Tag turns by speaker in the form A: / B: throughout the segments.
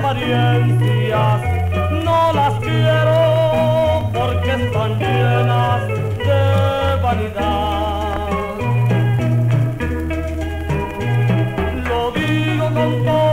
A: apariencias no las quiero porque están llenas de vanidad. Lo digo con todo.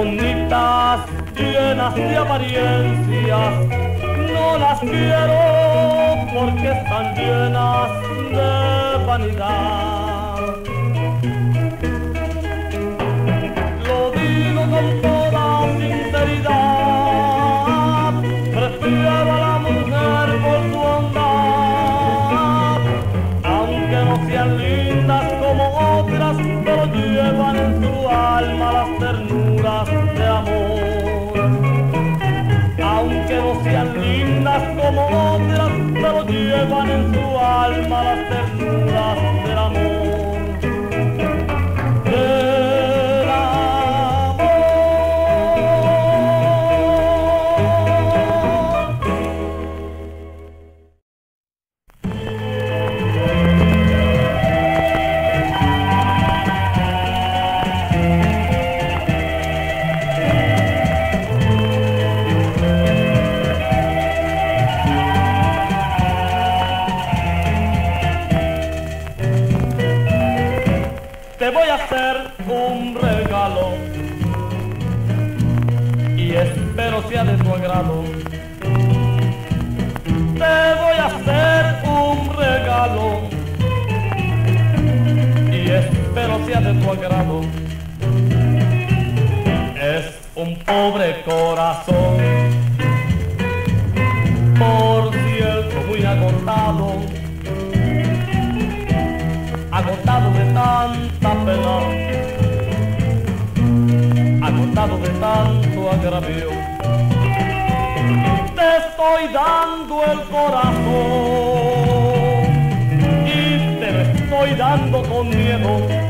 A: bonitas, llenas de apariencias, no las quiero porque están llenas de vanidad. como olas se lo llevan en su alma las y espero sea de tu agrado. Te voy a hacer un regalo y espero sea de tu agrado. Es un pobre corazón, por cierto muy agotado, agotado de tanta pena de tanto agravio. Te estoy dando el corazón y te lo estoy dando con miedo